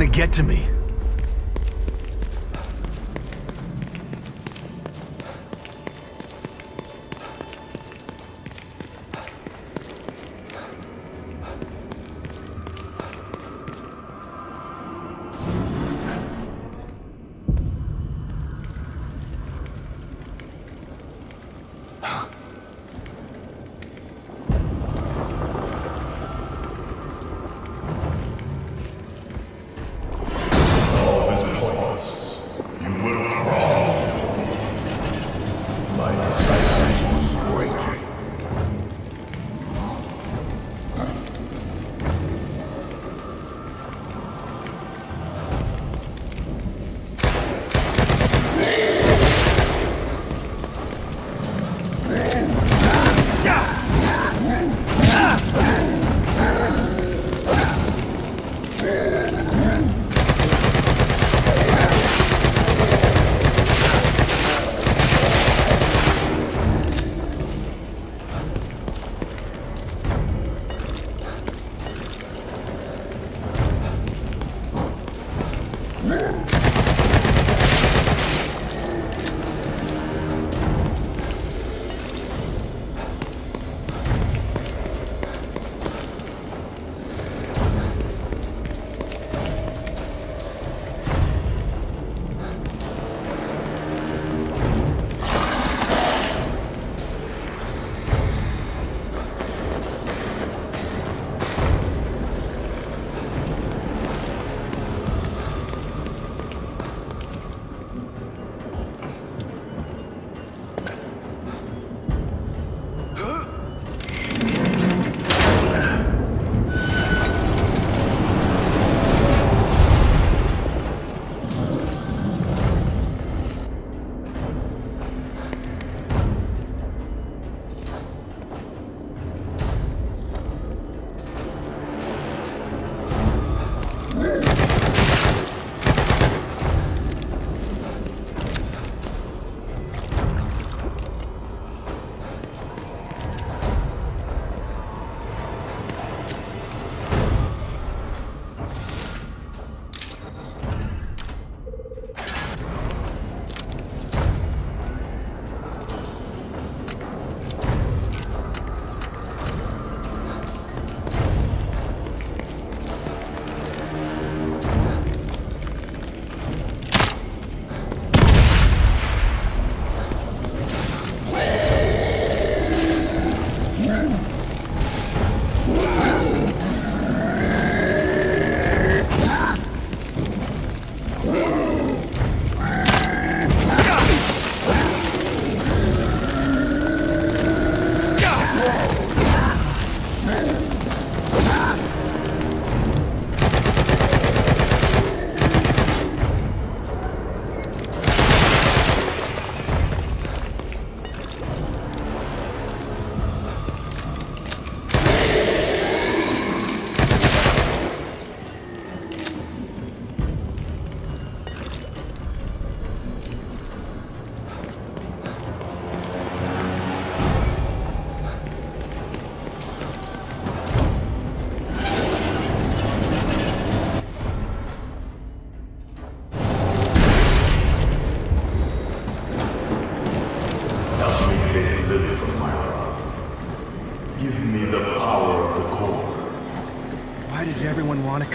gonna get to me.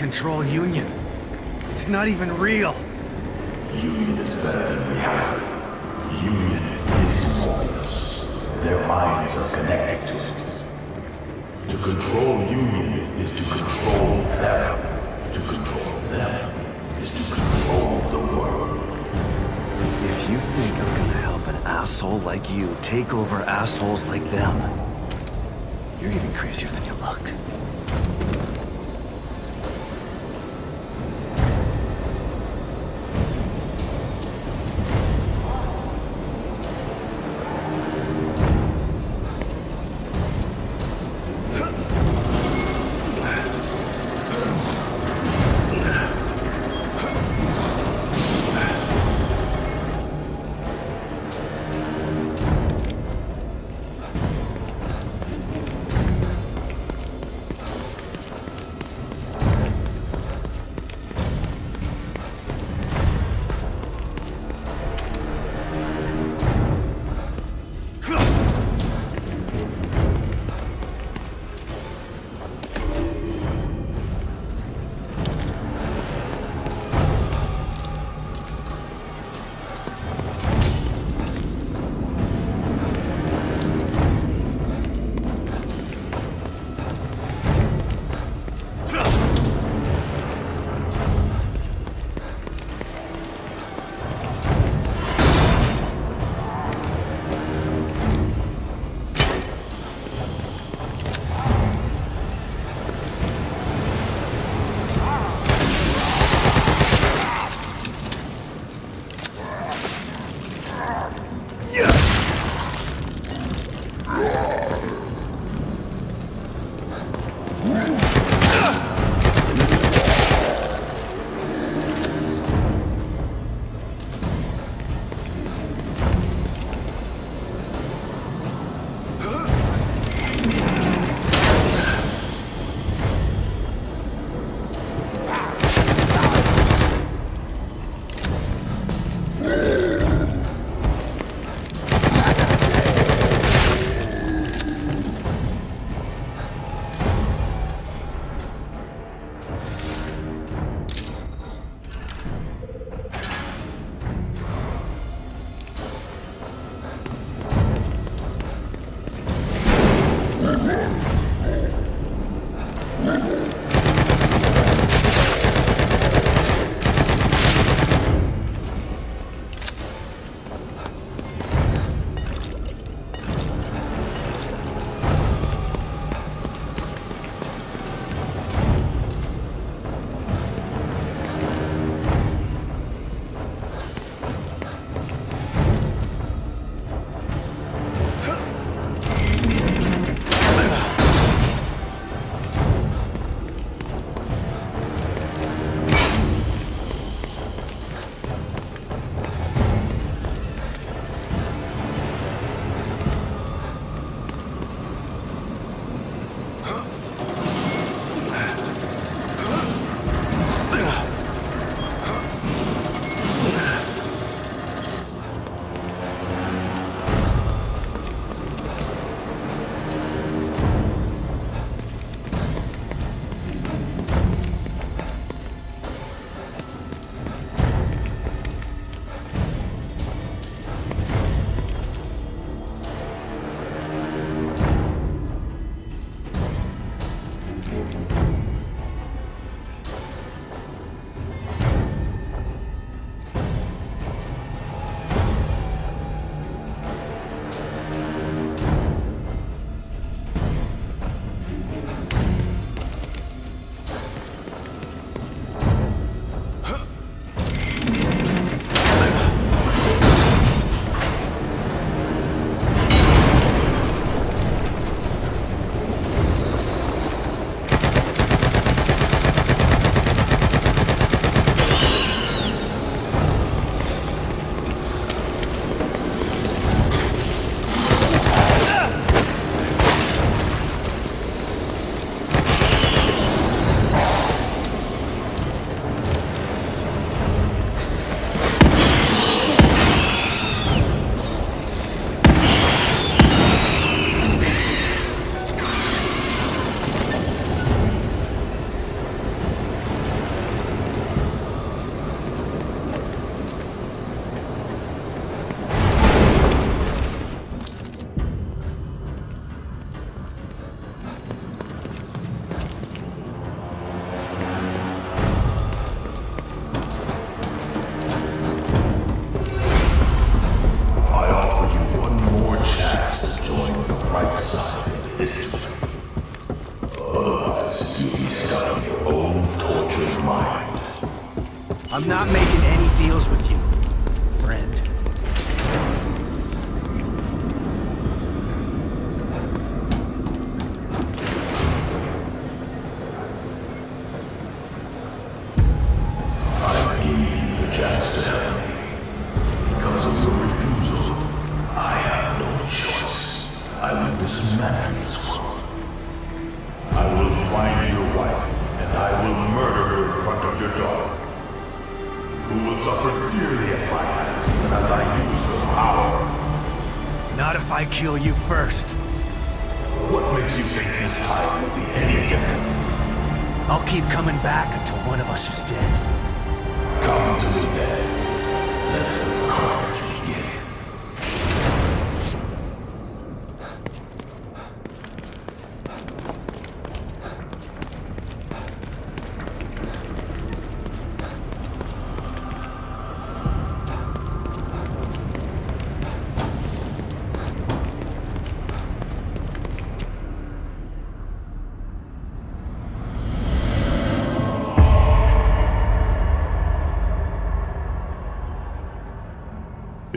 Control Union? It's not even real. Union is better than reality. Union is formless. Their minds are connected to it. To control Union is to control them. To control them is to control the world. If you think I'm gonna help an asshole like you take over assholes like them,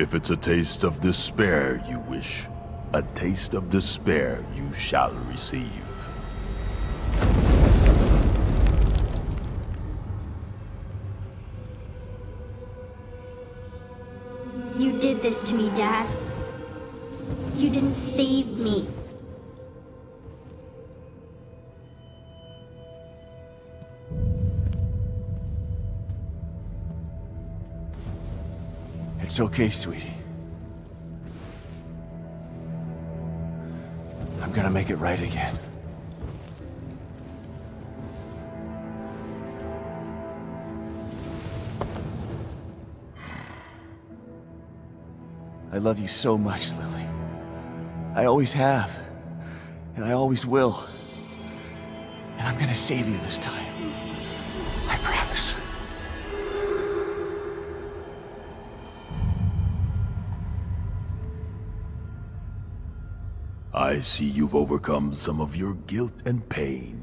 If it's a taste of despair you wish, a taste of despair you shall receive. It's okay, sweetie. I'm gonna make it right again. I love you so much, Lily. I always have. And I always will. And I'm gonna save you this time. I see you've overcome some of your guilt and pain.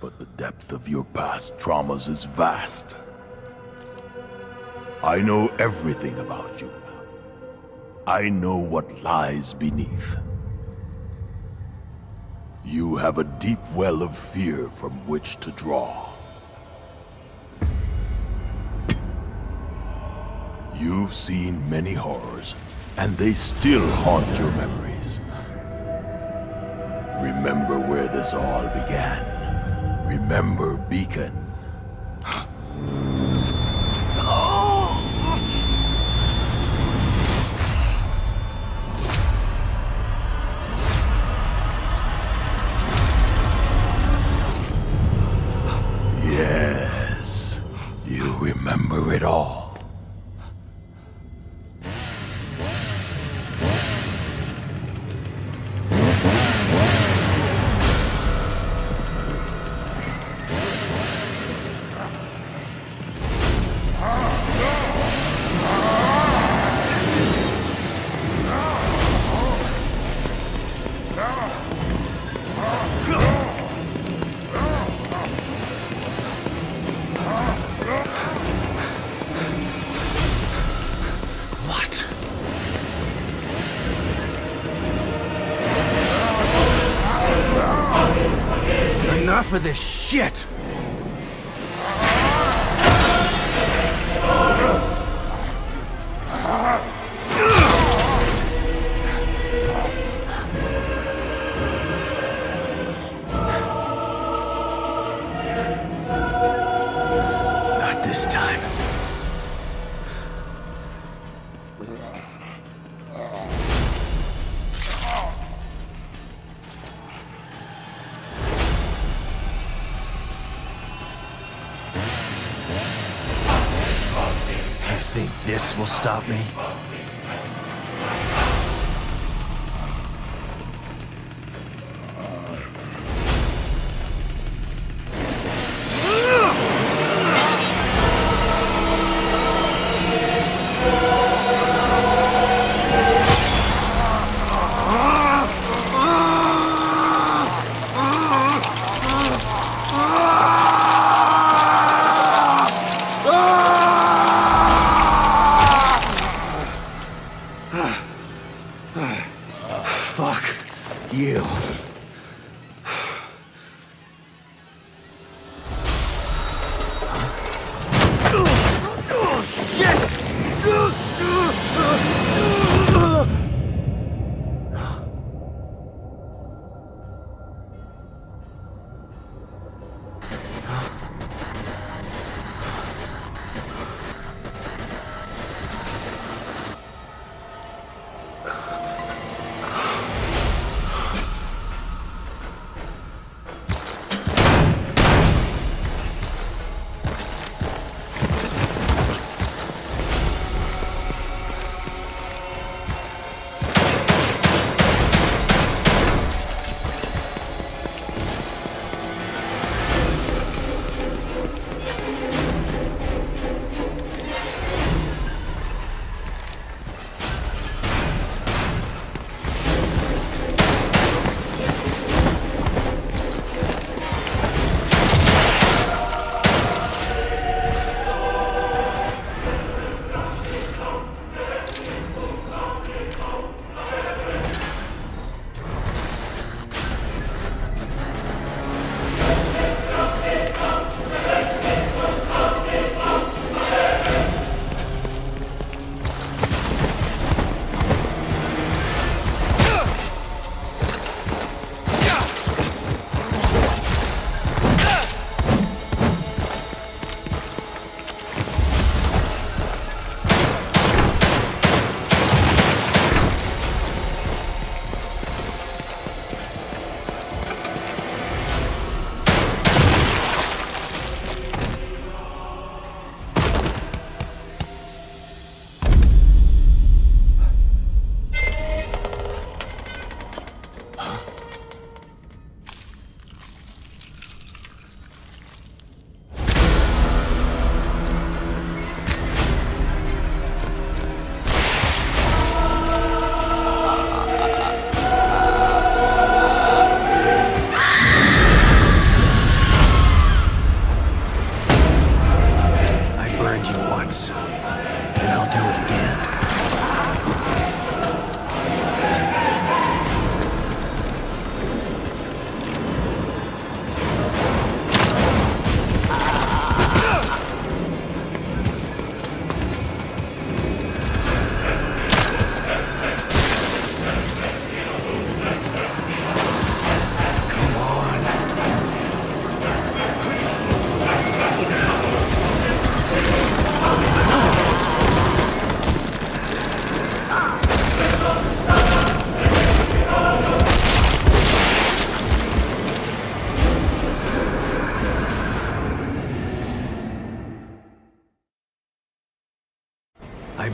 But the depth of your past traumas is vast. I know everything about you. I know what lies beneath. You have a deep well of fear from which to draw. You've seen many horrors, and they still haunt your memories. Remember where this all began. Remember Beacon. Of this shit!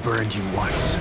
Burned you once,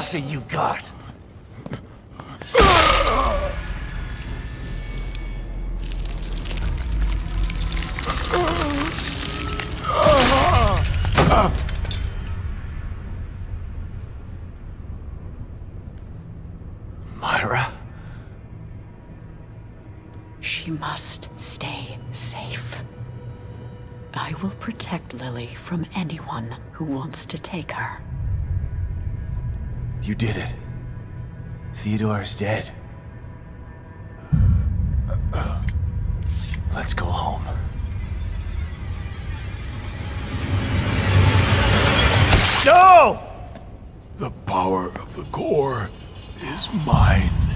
else have you got? You did it. Theodore is dead. Let's go home. No! The power of the core is mine.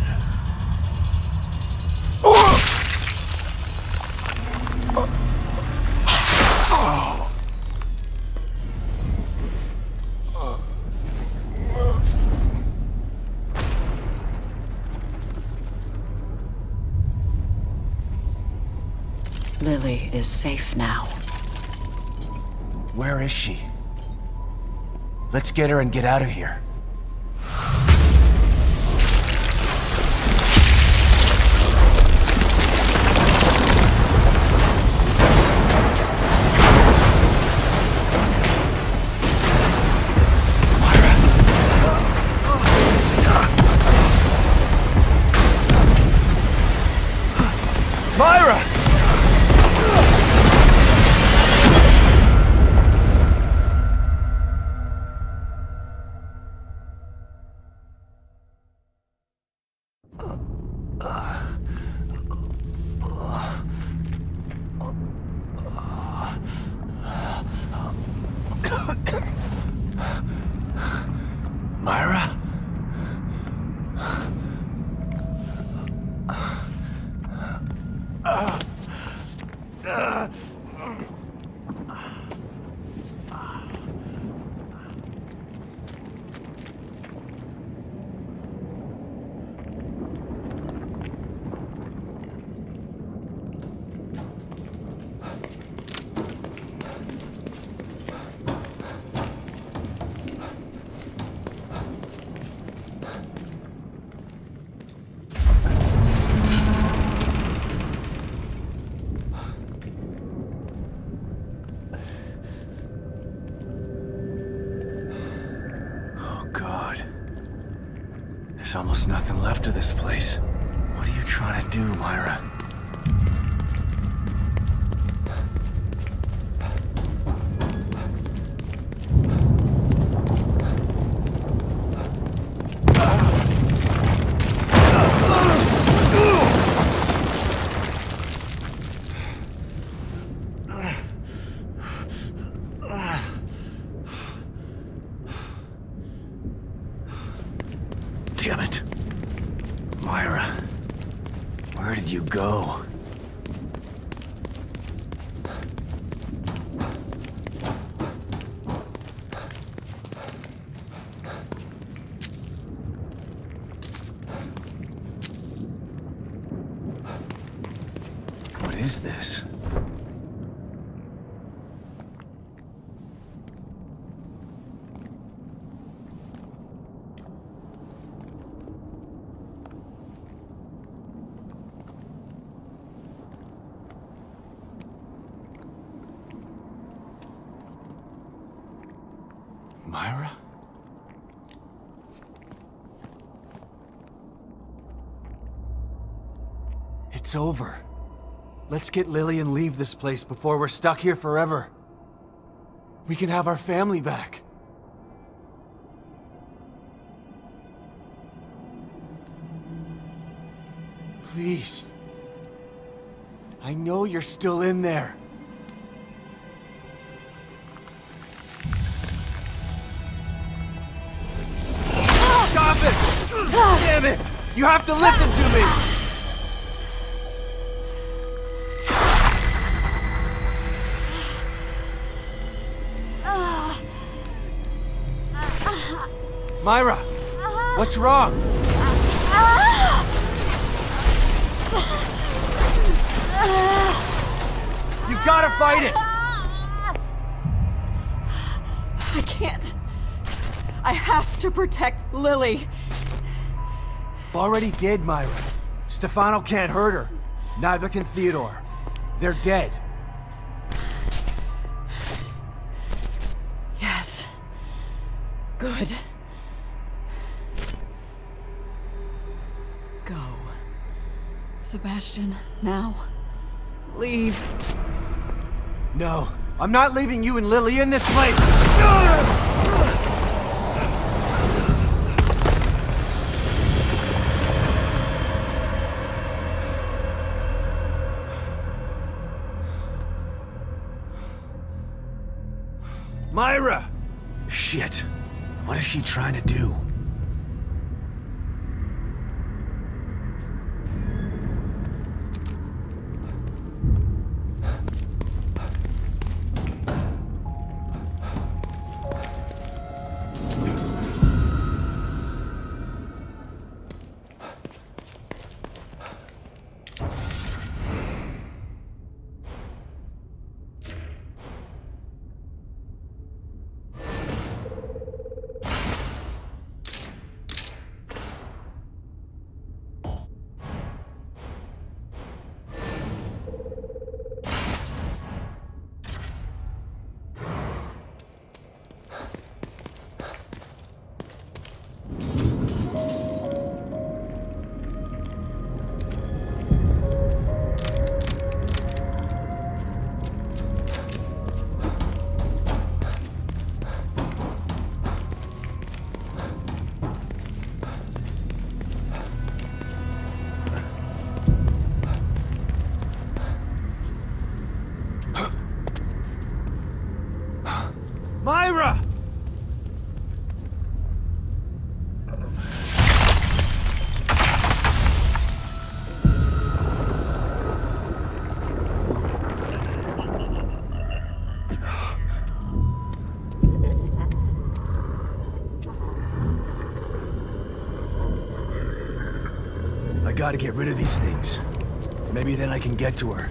Is safe now. Where is she? Let's get her and get out of here. There's nothing left of this place. What are you trying to do, Myra? Damn it. Myra. Where did you go? What is this? Myra? It's over. Let's get Lily and leave this place before we're stuck here forever. We can have our family back. Please. I know you're still in there. Stop it! Damn it! You have to listen to me! Myra! What's wrong? You've gotta fight it! I can't. I have to protect Lily. Already did, Myra. Stefano can't hurt her. Neither can Theodore. They're dead. Sebastian, now. Leave. No, I'm not leaving you and Lily in this place! Myra! Shit. What is she trying to do? Gotta get rid of these things. Maybe then I can get to her.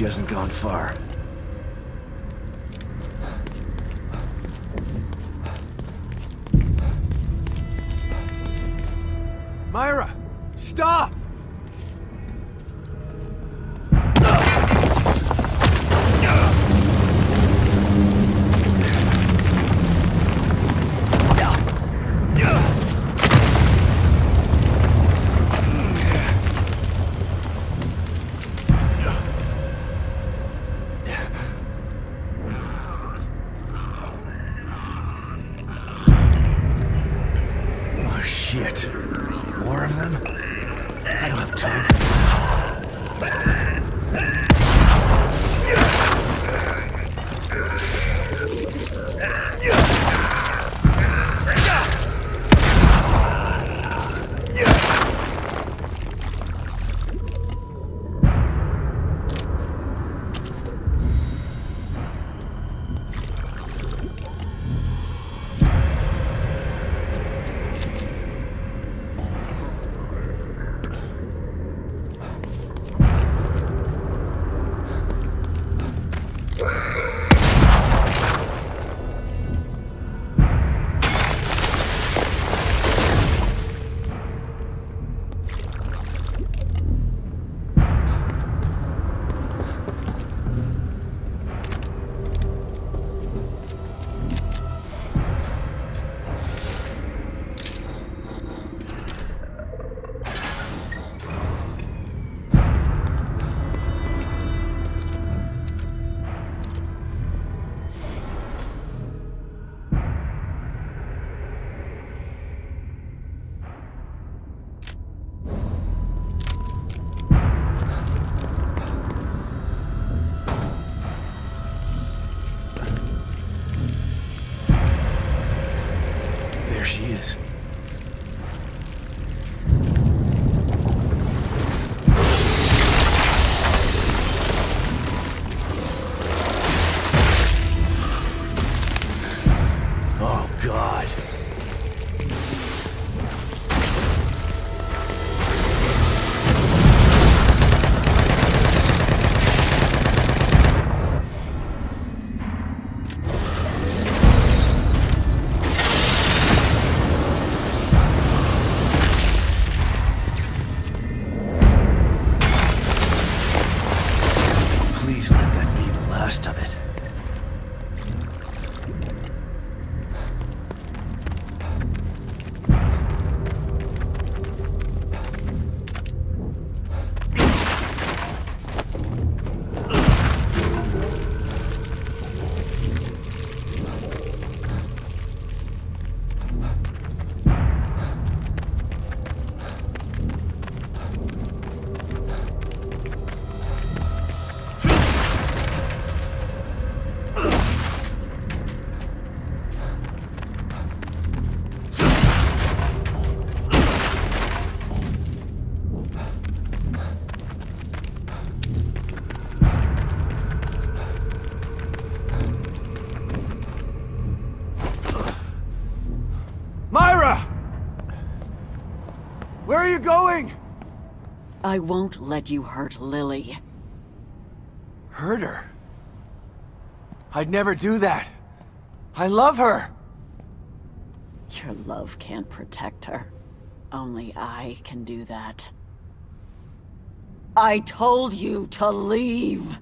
She hasn't gone far. Where are you going? I won't let you hurt Lily. Hurt her? I'd never do that. I love her. Your love can't protect her. Only I can do that. I told you to leave!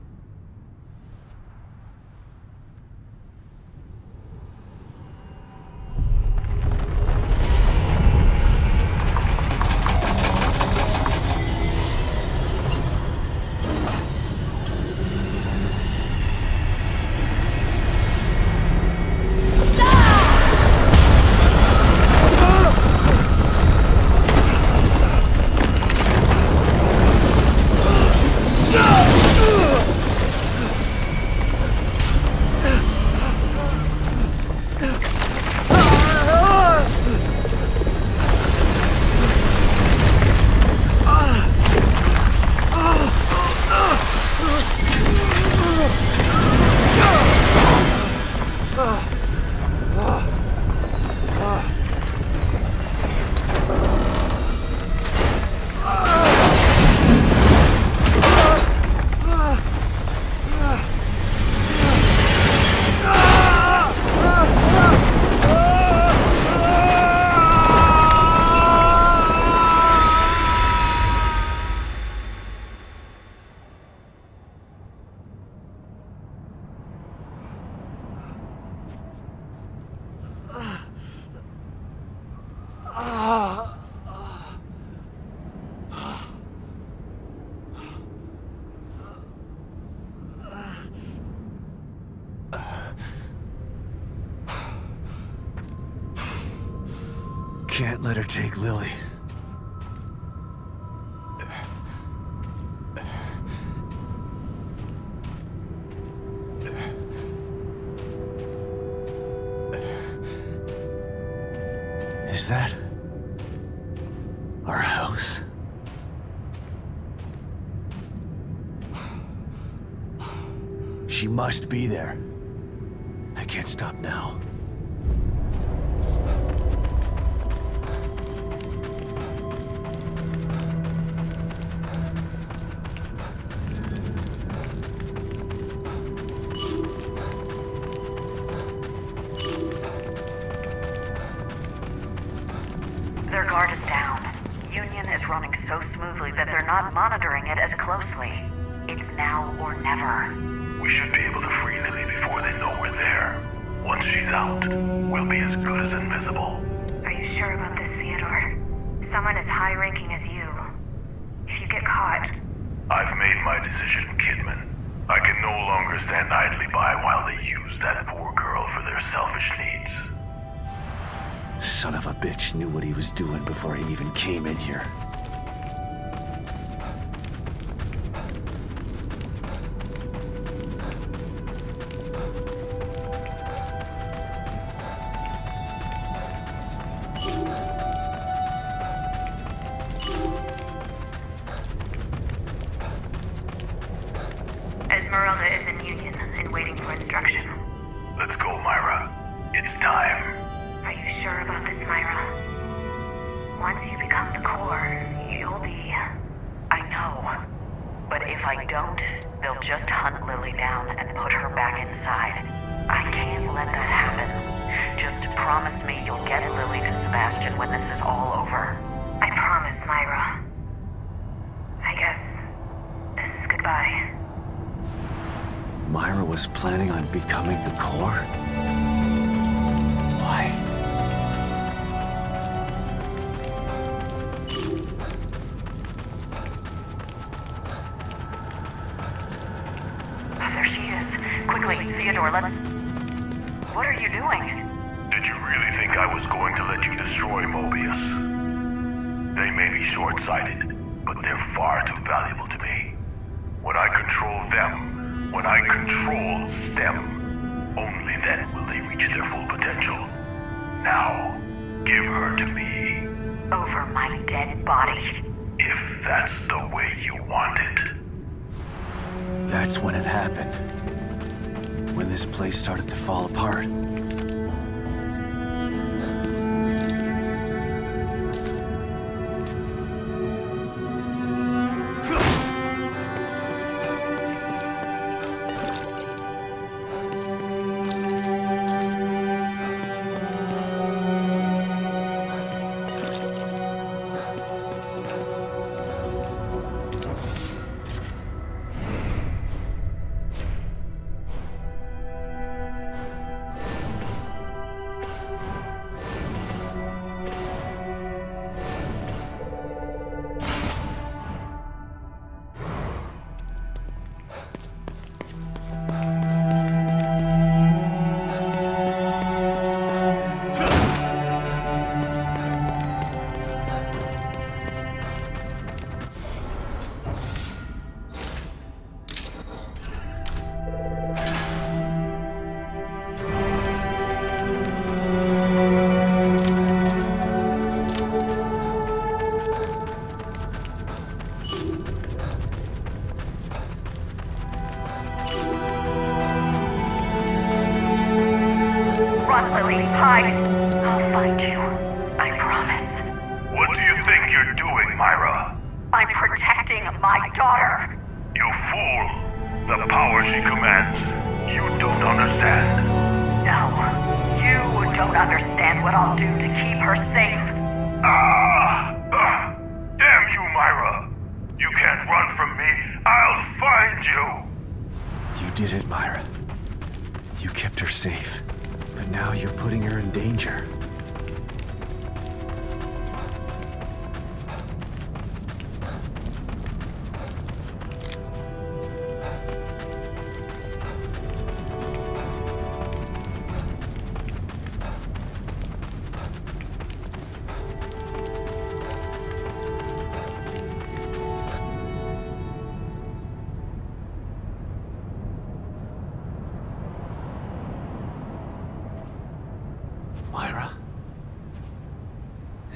She must be there. I can't stop now. Their guard is down. Union is running so smoothly that they're not monitoring it as closely. It's now or never. We should be able to free Lily before they know we're there. Once she's out, we'll be as good as invisible. Are you sure about this, Theodore? Someone as high ranking as you. If you get caught, I've made my decision, Kidman. I can no longer stand idly by while they use that poor girl for their selfish needs. Son of a bitch knew what he was doing before he even came in here. The way you want it. That's when it happened. When this place started to fall apart.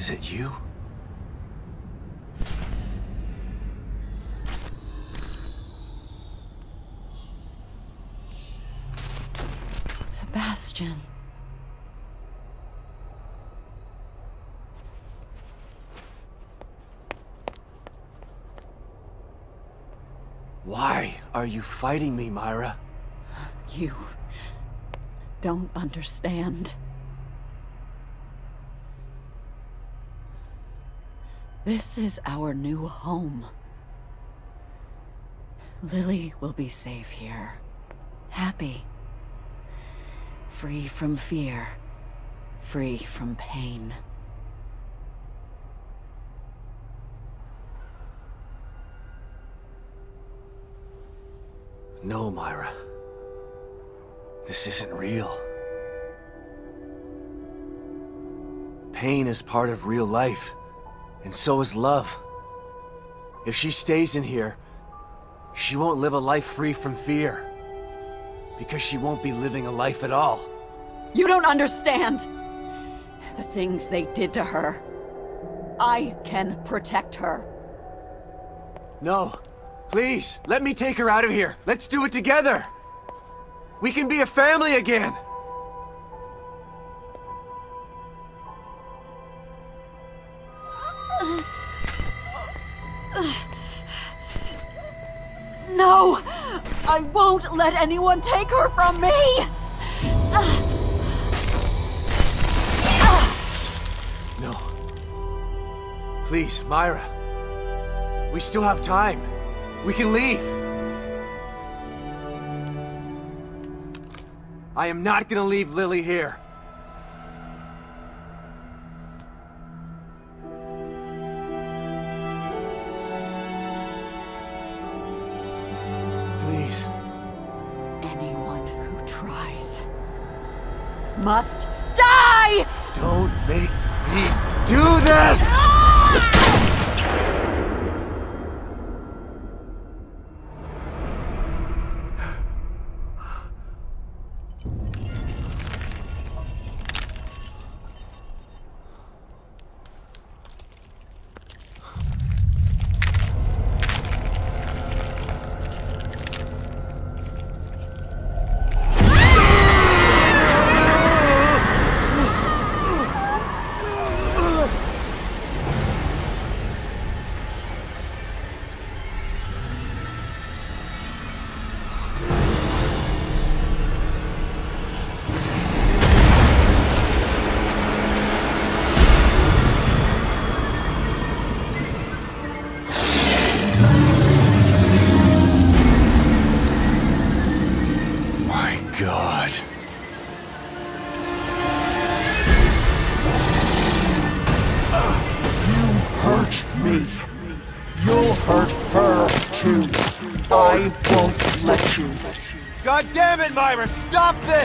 Is it you? Sebastian. Why are you fighting me, Myra? You don't understand. This is our new home. Lily will be safe here. Happy. Free from fear. Free from pain. No, Myra. This isn't real. Pain is part of real life, and so is love. If she stays in here, she won't live a life free from fear. Because she won't be living a life at all. You don't understand! The things they did to her. I can protect her. No. Please, let me take her out of here. Let's do it together. We can be a family again. No! I won't let anyone take her from me! No. Please, Myra. We still have time. We can leave. I am not gonna leave Lily here. Must die! Don't make me do this! It, Stop this!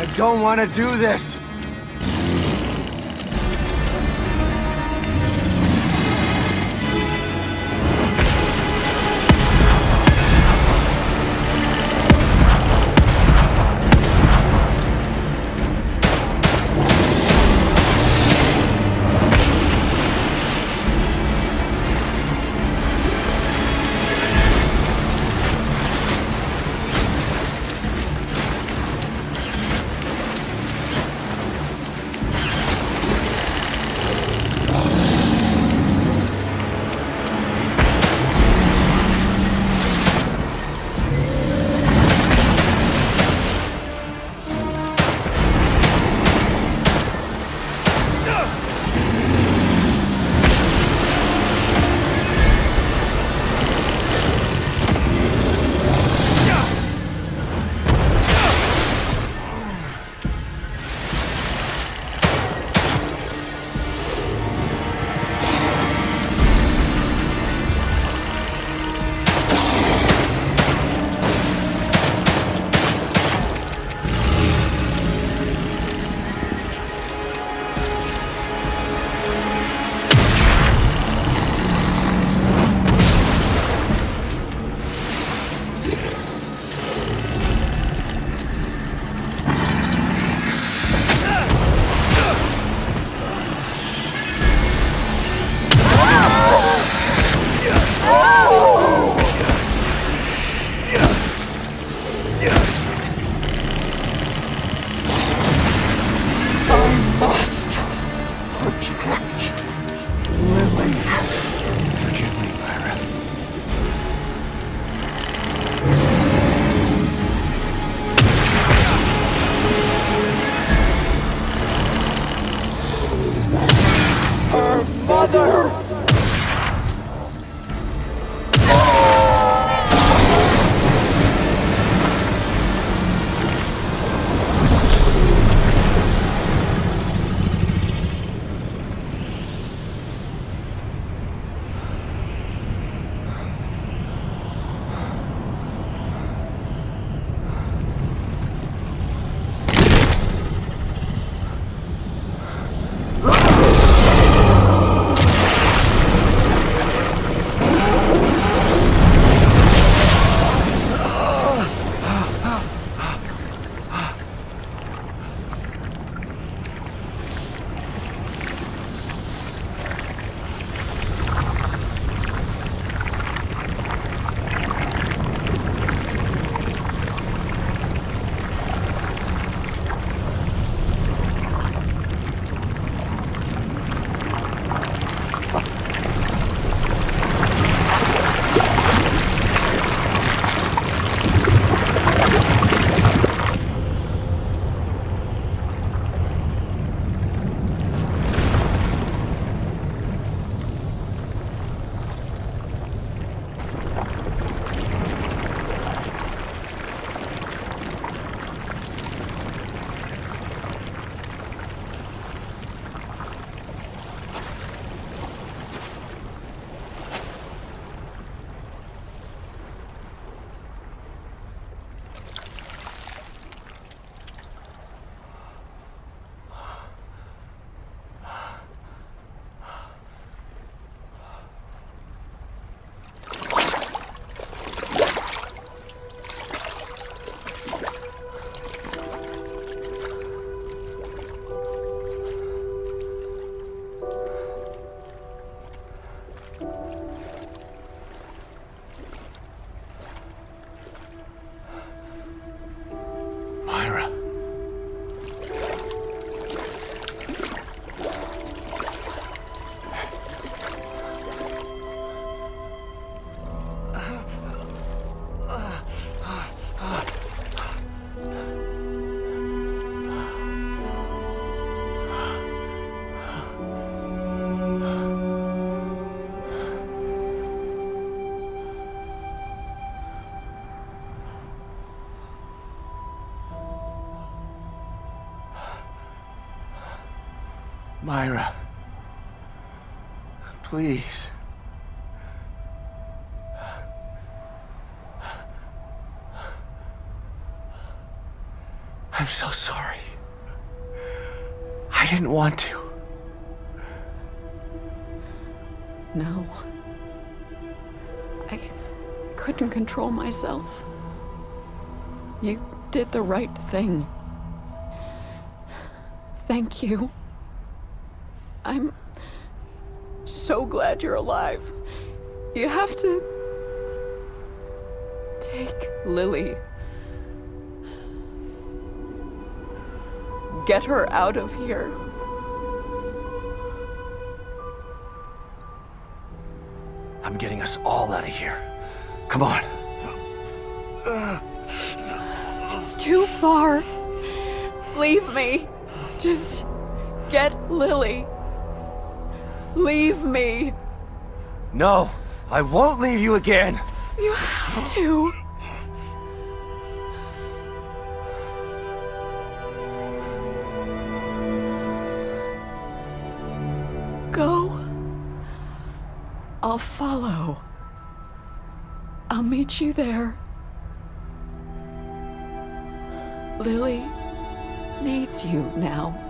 I don't want to do this! Myra. Please. I'm so sorry. I didn't want to. No. I couldn't control myself. You did the right thing. Thank you. I'm so glad you're alive. You have to take Lily. Get her out of here. I'm getting us all out of here. Come on. It's too far. Leave me. Just get Lily. Leave me. No, I won't leave you again. You have to. Go. I'll follow. I'll meet you there. Lily needs you now.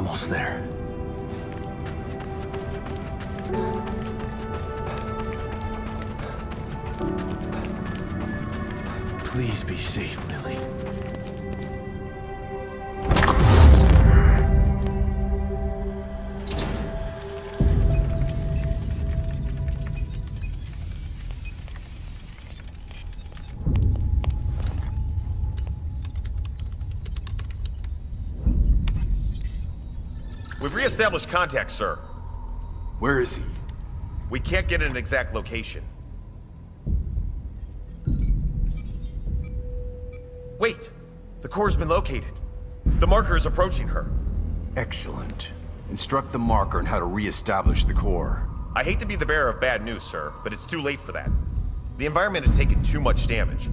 Almost there. Please be safe, Lily. Contact, sir. Where is he? We can't get an exact location. Wait! The core's been located. The marker is approaching her. Excellent. Instruct the marker on how to re-establish the core. I hate to be the bearer of bad news, sir, but it's too late for that. The environment has taken too much damage.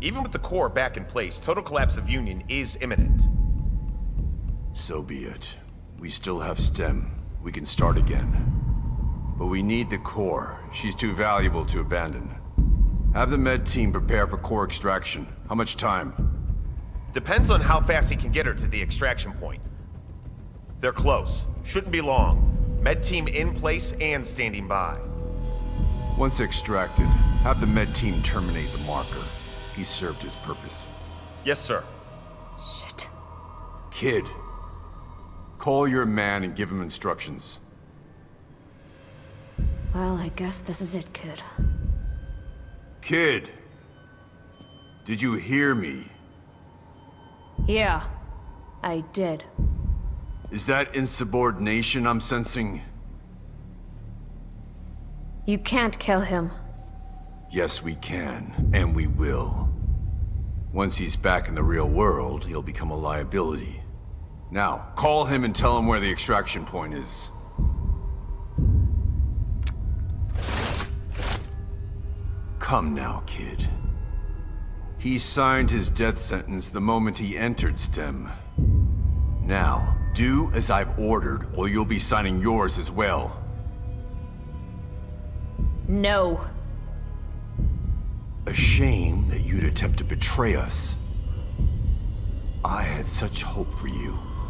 Even with the core back in place, total collapse of Union is imminent. So be it. We still have STEM. We can start again. But we need the core. She's too valuable to abandon. Have the med team prepare for core extraction. How much time? Depends on how fast he can get her to the extraction point. They're close. Shouldn't be long. Med team in place and standing by. Once extracted, have the med team terminate the marker. He served his purpose. Yes, sir. Shit. Kid, call your man and give him instructions. Well, I guess this is it, kid. Kid! Did you hear me? Yeah, I did. Is that insubordination I'm sensing? You can't kill him. Yes, we can, and we will. Once he's back in the real world, he'll become a liability. Now, call him and tell him where the extraction point is. Come now, kid. He signed his death sentence the moment he entered STEM. Now, do as I've ordered, or you'll be signing yours as well. No. A shame that you'd attempt to betray us. I had such hope for you.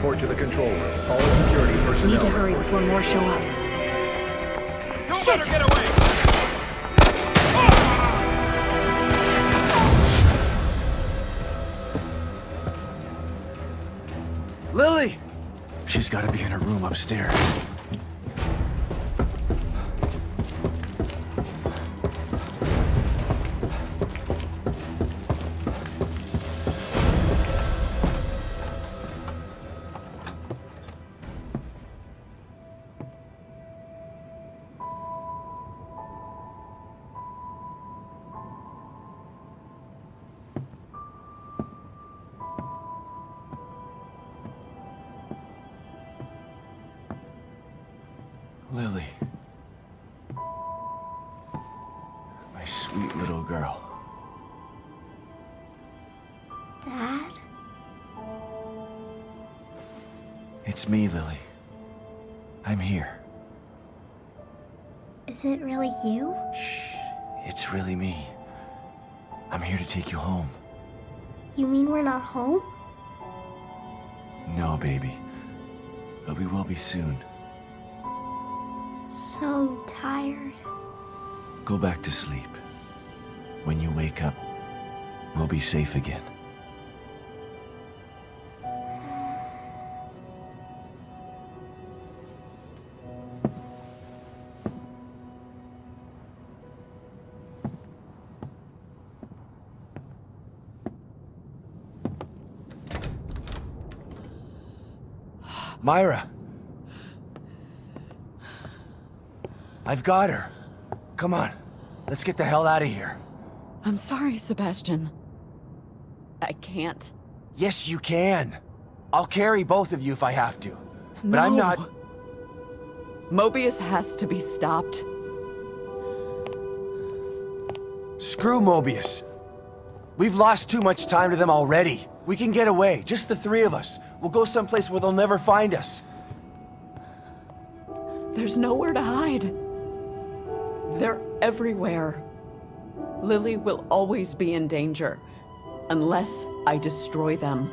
personnel Dad? It's me, Lily. I'm here. Is it really you? Shh. It's really me. I'm here to take you home. You mean we're not home? No, baby. But we will be soon. So tired. Go back to sleep. When you wake up, we'll be safe again. Myra! I've got her. Come on. Let's get the hell out of here. I'm sorry, Sebastian. I can't. Yes, you can. I'll carry both of you if I have to. But I'm No. not... Mobius has to be stopped. Screw Mobius. We've lost too much time to them already. We can get away, just the three of us. We'll go someplace where they'll never find us. There's nowhere to hide. They're everywhere. Lily will always be in danger. Unless I destroy them.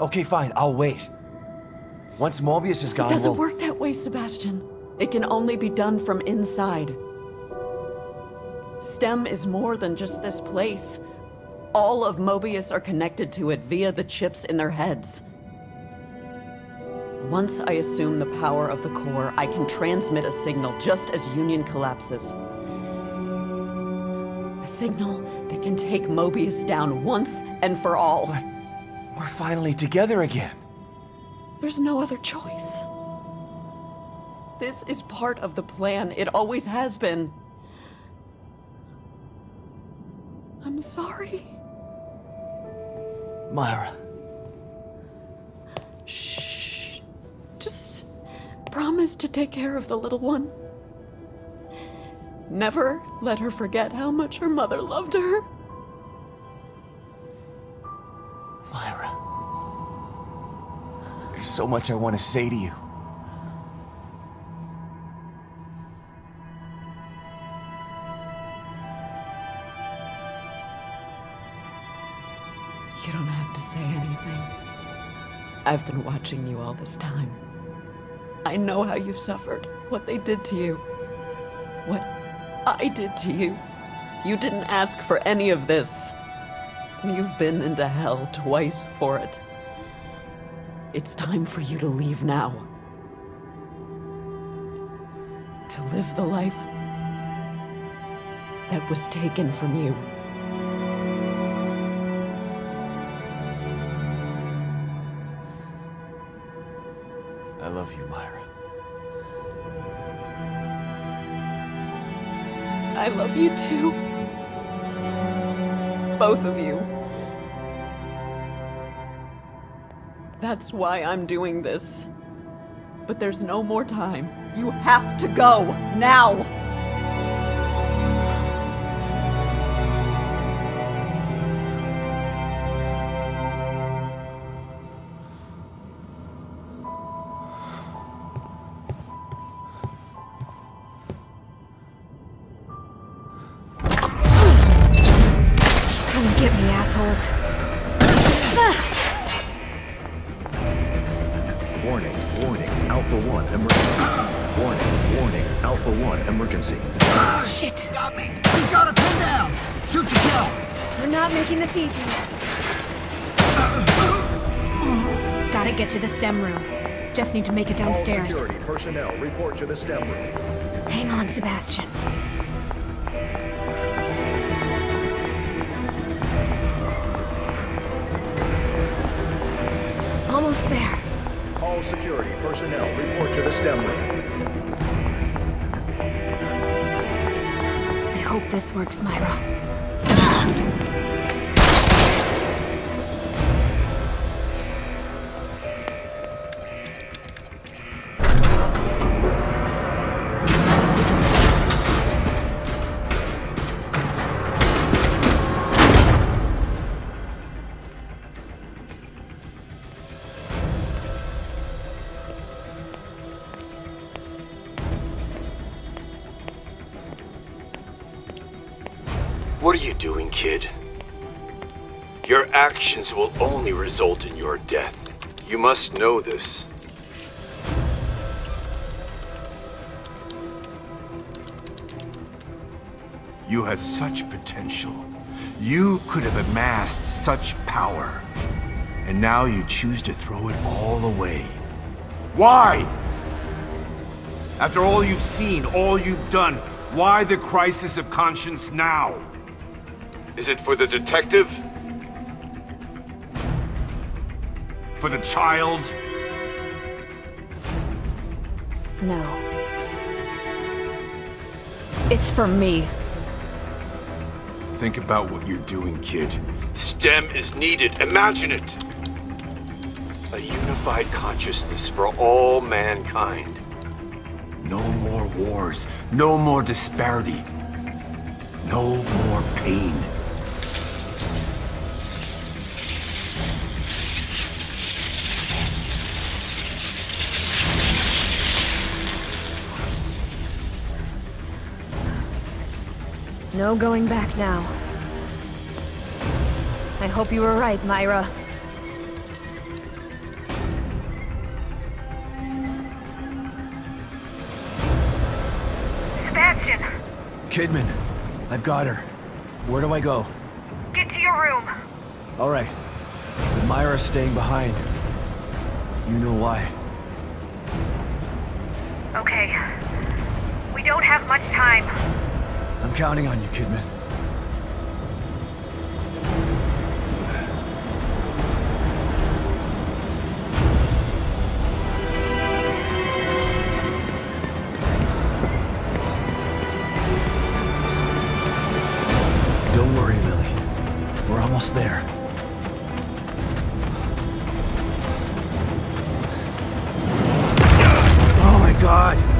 Okay, fine, I'll wait. Once Mobius is gone, It doesn't we'll... work that way, Sebastian. It can only be done from inside. STEM is more than just this place. All of Mobius are connected to it via the chips in their heads. Once I assume the power of the core, I can transmit a signal just as Union collapses. A signal that can take Mobius down once and for all. We're finally together again. There's no other choice. This is part of the plan. It always has been. I'm sorry. Myra. Shh. Just promise to take care of the little one. Never let her forget how much her mother loved her. Myra. There's so much I want to say to you. You I've been watching you all this time. I know how you've suffered, what they did to you, what I did to you. You didn't ask for any of this. You've been into hell twice for it. It's time for you to leave now. To live the life that was taken from you. You too. Both of you. That's why I'm doing this. But there's no more time. You have to go, now! Need to make it All downstairs. security personnel report to the STEM room. Hang on, Sebastian. Almost there. All security personnel report to the STEM room. I hope this works, Myra. Kid? Your actions will only result in your death. You must know this. You had such potential. You could have amassed such power. And now you choose to throw it all away. Why? After all you've seen, all you've done, why the crisis of conscience now? Is it for the detective? For the child? No. It's for me. Think about what you're doing, kid. STEM is needed. Imagine it. A unified consciousness for all mankind. No more wars. No more disparity. No more pain. No going back now. I hope you were right, Myra. Sebastian, Kidman, I've got her. Where do I go? get to your room. All right. But Myra's staying behind. You know why. Counting on you, Kidman. Don't worry, Lily. We're almost there. Oh my god!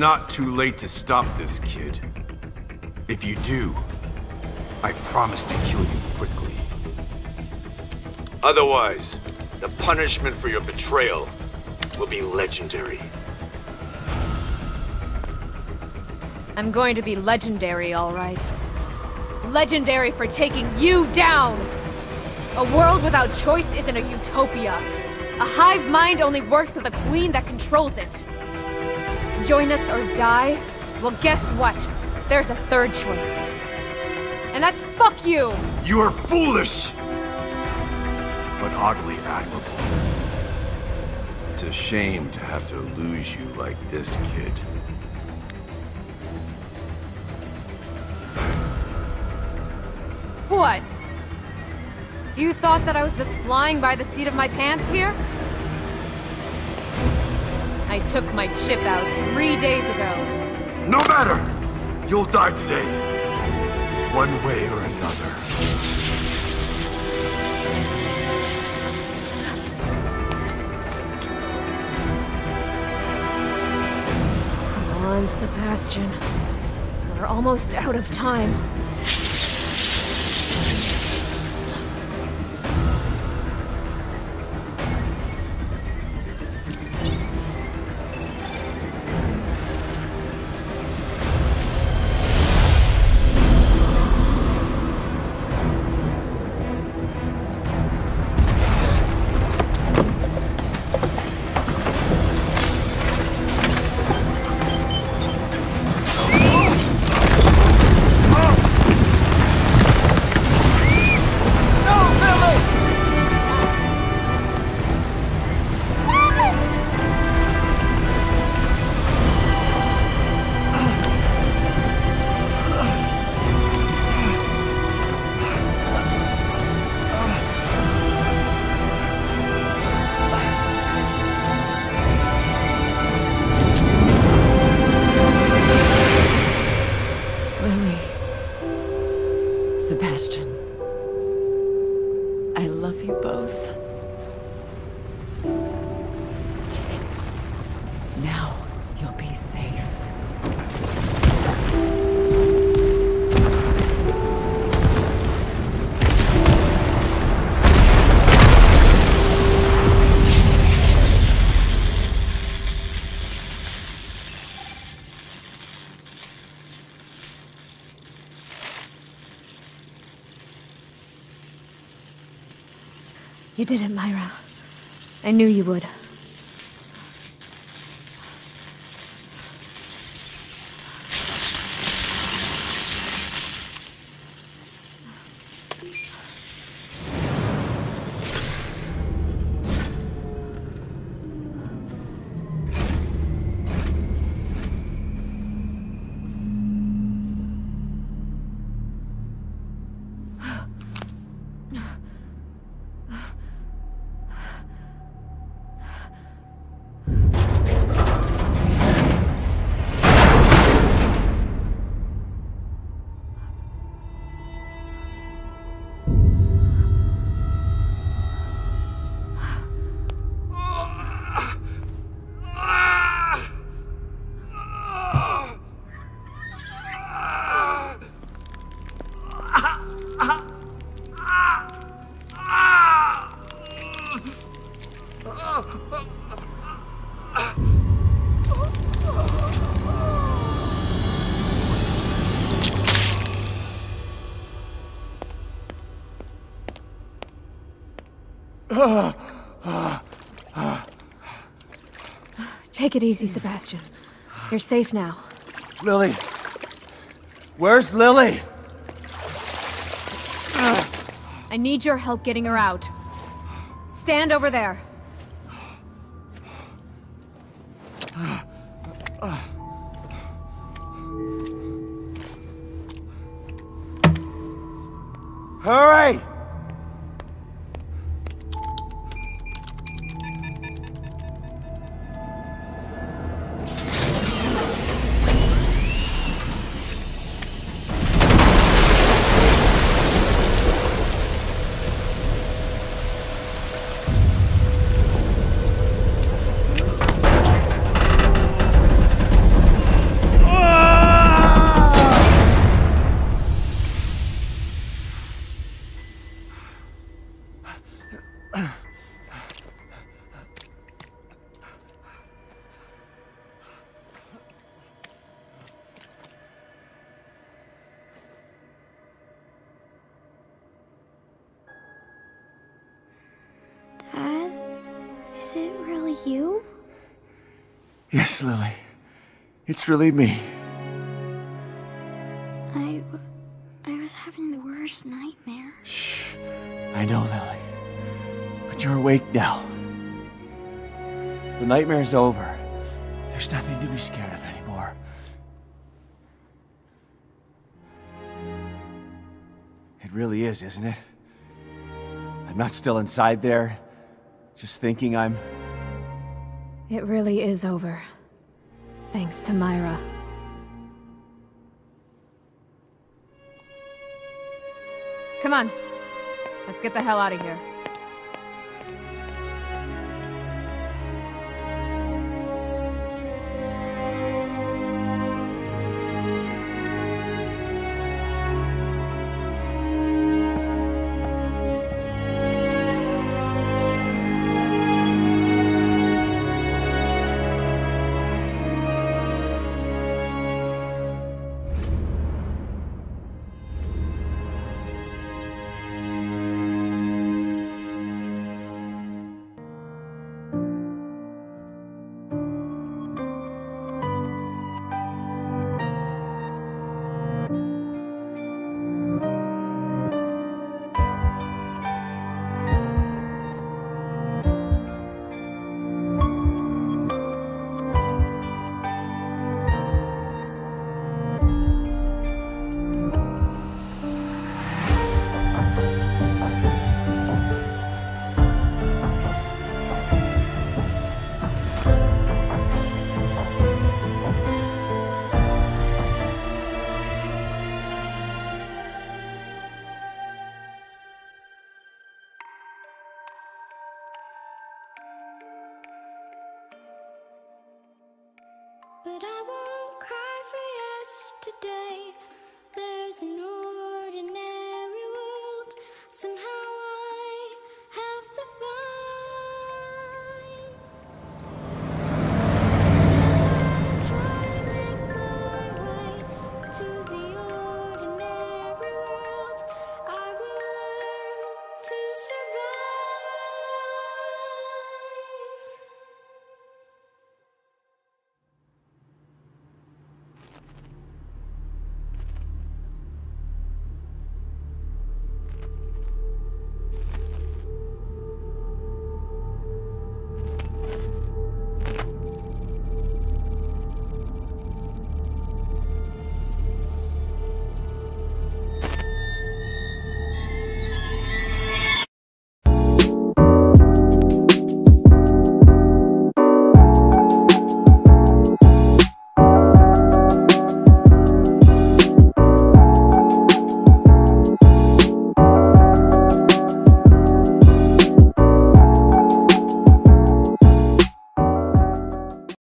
Not too late to stop this kid. If you do, I promise to kill you quickly. Otherwise, the punishment for your betrayal will be legendary. I'm going to be legendary, all right. Legendary for taking you down! A world without choice isn't a utopia. A hive mind only works with a queen that controls it. Join us or die? Well, guess what? There's a third choice. And that's fuck you! You are foolish! But oddly admirable. It's a shame to have to lose you like this, kid. What? You thought that I was just flying by the seat of my pants here? I took my chip out three days ago. No matter! You'll die today. One way or another. Come on, Sebastian. We're almost out of time. Did it, Myra. I knew you would. Take it easy, Sebastian. You're safe now. Lily! Where's Lily? I need your help getting her out. Stand over there. Lily. It's really me. I. I was having the worst nightmare. Shh. I know, Lily. But you're awake now. The nightmare's over. There's nothing to be scared of anymore. It really is, isn't it? I'm not still inside there, just thinking I'm. It really is over. Thanks to Myra. Come on. Let's get the hell out of here. An ordinary world. Somehow